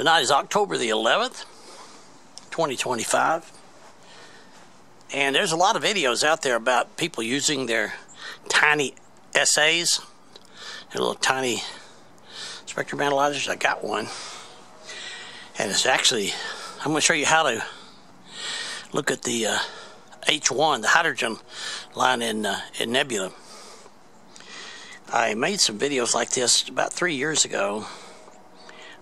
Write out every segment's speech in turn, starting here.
Tonight is October the 11th, 2025. And there's a lot of videos out there about people using their tiny SAs, their little tiny spectrum analyzers. I got one. And it's actually, I'm going to show you how to look at the uh, H1, the hydrogen line in, uh, in Nebula. I made some videos like this about three years ago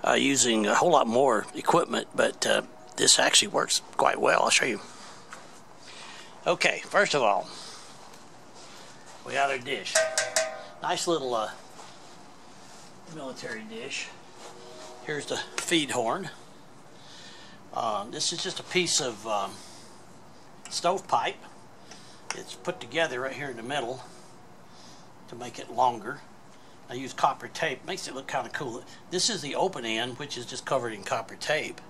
uh, using a whole lot more equipment, but uh, this actually works quite well. I'll show you. Okay, first of all, we got our dish. Nice little uh, military dish. Here's the feed horn. Um, this is just a piece of um, stovepipe. It's put together right here in the middle to make it longer. I use copper tape. Makes it look kind of cool. This is the open end, which is just covered in copper tape.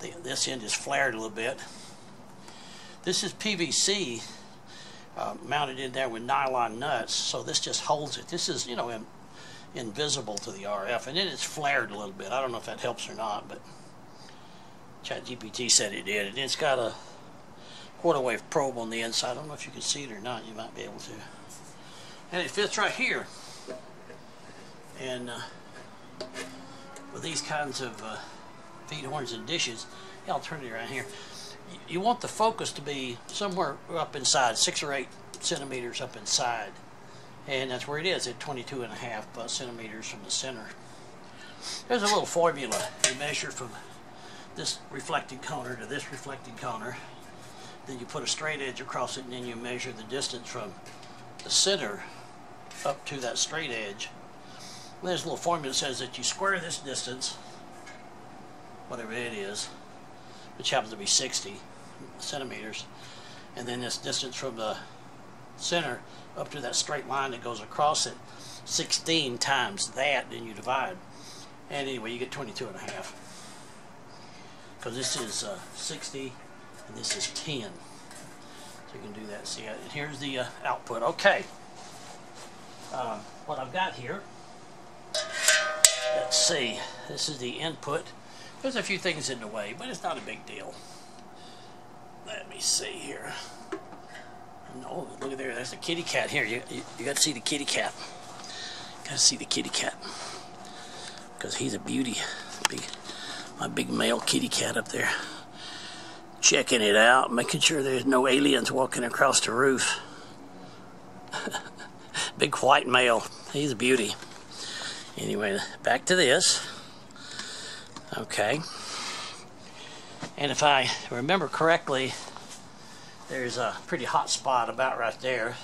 The, this end is flared a little bit. This is PVC uh, mounted in there with nylon nuts, so this just holds it. This is, you know, in, invisible to the RF, and then it's flared a little bit. I don't know if that helps or not, but ChatGPT said it did. And it's got a quarter wave probe on the inside. I don't know if you can see it or not. You might be able to. And it fits right here. And uh, with these kinds of uh, feed horns and dishes, yeah, I'll turn it around here. You want the focus to be somewhere up inside, six or eight centimeters up inside. And that's where it is at 22 and a half centimeters from the center. There's a little formula you measure from this reflecting coner to this reflecting coner. Then you put a straight edge across it and then you measure the distance from the center up to that straight edge. And there's a little formula that says that you square this distance, whatever it is, which happens to be 60 centimeters, and then this distance from the center up to that straight line that goes across it, 16 times that, then you divide. And anyway, you get 22 and a half. Because this is uh, 60 and this is 10. So you can do that. See, here's the uh, output. Okay. Uh, what I've got here, let's see, this is the input. There's a few things in the way, but it's not a big deal. Let me see here. No, look at there. There's a kitty cat here. You, you, you got to see the kitty cat. Got to see the kitty cat. Because he's a beauty. Big, my big male kitty cat up there checking it out, making sure there's no aliens walking across the roof. Big white male. He's a beauty. Anyway, back to this. Okay. And if I remember correctly, there's a pretty hot spot about right there.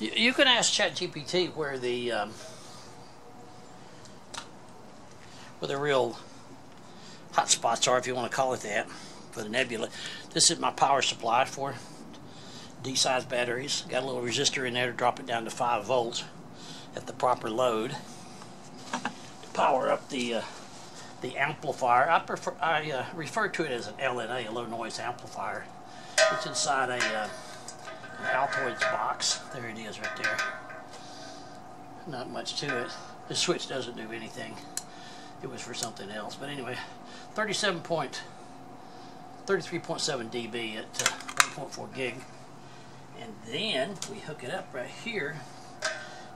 You, you can ask ChatGPT where the um, where the real hot spots are, if you want to call it that for the nebula. This is my power supply for D-size batteries. Got a little resistor in there to drop it down to 5 volts at the proper load. To power up the uh, the amplifier, I prefer I uh, refer to it as an LNA, a low noise amplifier. It's inside a uh, an Altoids box. There it is right there. Not much to it. The switch doesn't do anything. It was for something else. But anyway, 37 point 33.7 dB at uh, 1.4 gig. And then we hook it up right here.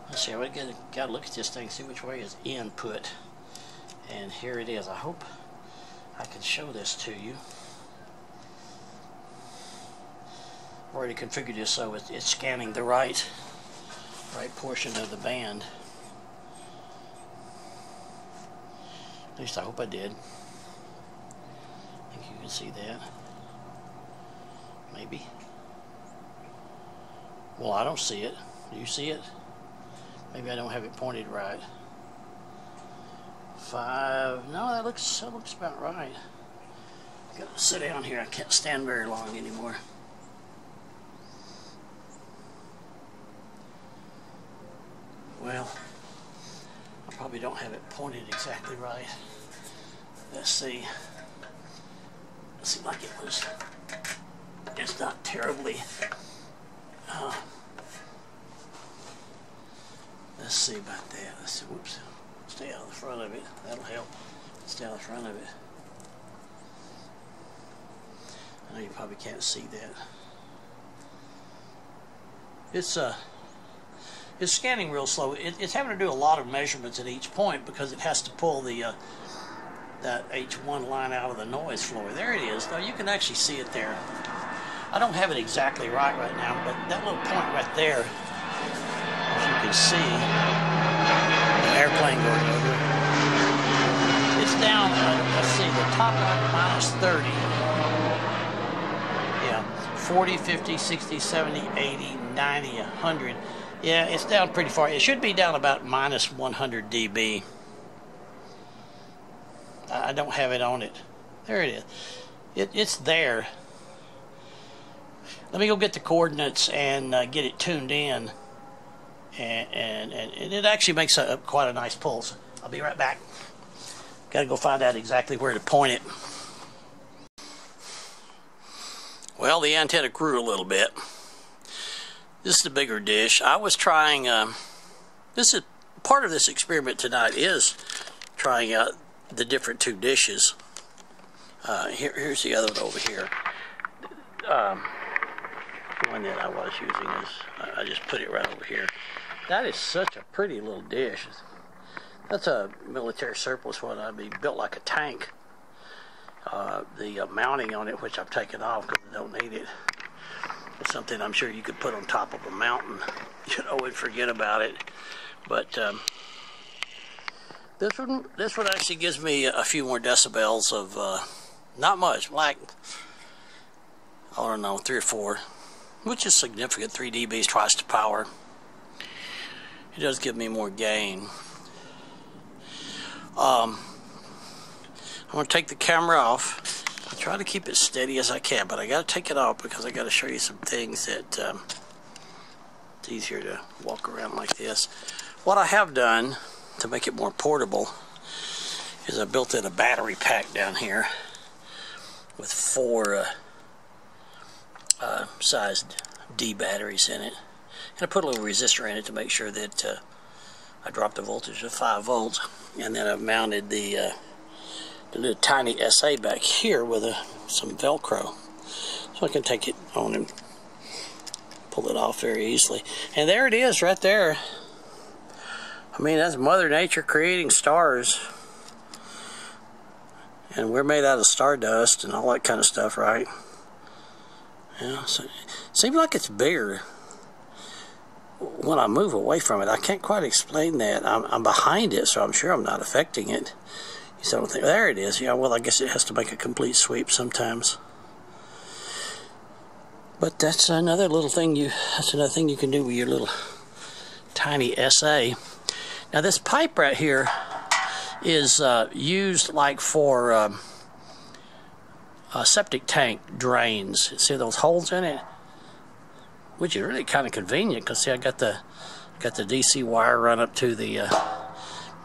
Let's see, we gotta, gotta look at this thing, see which way is input. And here it is. I hope I can show this to you. I've already configured this so it's, it's scanning the right right portion of the band. At least I hope I did I think you can see that. Maybe. Well, I don't see it. Do you see it? Maybe I don't have it pointed right. Five. No, that looks that looks about right. Got to sit down here. I can't stand very long anymore. Well, I probably don't have it pointed exactly right. Let's see It seemed like it was just not terribly. Uh, let's see about that. Let's see. Whoops. Stay out of the front of it. That'll help. It's down the front of it. I know you probably can't see that. It's uh, it's scanning real slow. It, it's having to do a lot of measurements at each point because it has to pull the uh, that H1 line out of the noise floor. There it is. Now you can actually see it there. I don't have it exactly right right now, but that little point right there, see, an airplane going over. It's down, uh, let's see, the top line minus 30. Yeah, 40, 50, 60, 70, 80, 90, 100. Yeah, it's down pretty far. It should be down about minus 100 dB. I don't have it on it. There it is. It, it's there. Let me go get the coordinates and uh, get it tuned in. And, and, and it actually makes a, quite a nice pulse. I'll be right back. Got to go find out exactly where to point it. Well, the antenna grew a little bit. This is the bigger dish. I was trying, um, this is part of this experiment tonight is trying out the different two dishes. Uh, here, here's the other one over here. Um, the one that I was using is, I just put it right over here. That is such a pretty little dish. That's a military surplus one. I mean, built like a tank. Uh, the uh, mounting on it, which I've taken off because I don't need it, is something I'm sure you could put on top of a mountain, you know, and forget about it. But um, this one, this one actually gives me a few more decibels of, uh, not much, like, I don't know, three or four, which is significant. 3 dBs twice the power. It does give me more gain. Um, I'm going to take the camera off. I try to keep it steady as I can, but I got to take it off because I got to show you some things that um, it's easier to walk around like this. What I have done to make it more portable is I built in a battery pack down here with four uh, uh, sized D batteries in it. And I put a little resistor in it to make sure that uh, I dropped the voltage to 5 volts. And then I've mounted the, uh, the little tiny SA back here with a, some Velcro. So I can take it on and pull it off very easily. And there it is right there. I mean, that's Mother Nature creating stars. And we're made out of stardust and all that kind of stuff, right? Yeah, so it seems like it's bigger when I move away from it. I can't quite explain that. I'm, I'm behind it, so I'm sure I'm not affecting it. Still don't think, there it is. Yeah, well, I guess it has to make a complete sweep sometimes. But that's another little thing you, that's another thing you can do with your little tiny SA. Now this pipe right here is uh, used like for um, uh, septic tank drains. See those holes in it? Which is really kind of convenient because see I got the got the DC wire run up to the uh,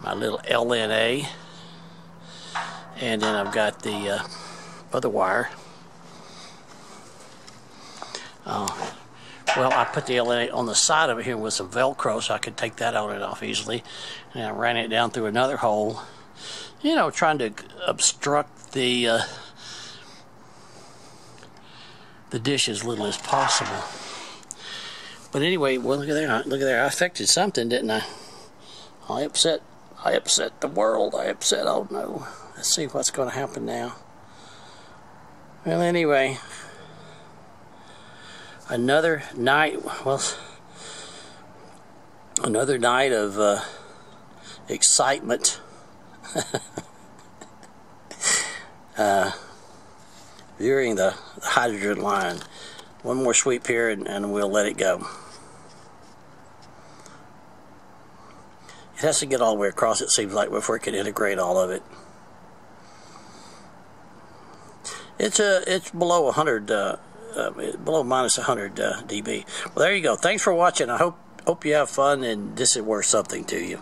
my little LNA and then I've got the uh, other wire. Oh, well, I put the LNA on the side of it here with some Velcro so I could take that on and off easily. And I ran it down through another hole, you know, trying to obstruct the uh, the dish as little as possible. But anyway, well, look at there. Look at there. I affected something, didn't I? I upset. I upset the world. I upset. Oh no. Let's see what's going to happen now. Well, anyway another night, well, another night of uh, excitement. uh, viewing the hydrogen line. One more sweep here and, and we'll let it go. Has to get all the way across, it seems like, before it can integrate all of it. It's a, it's below 100 uh, uh, below minus 100 uh, dB. Well, there you go. Thanks for watching. I hope hope you have fun and this is worth something to you.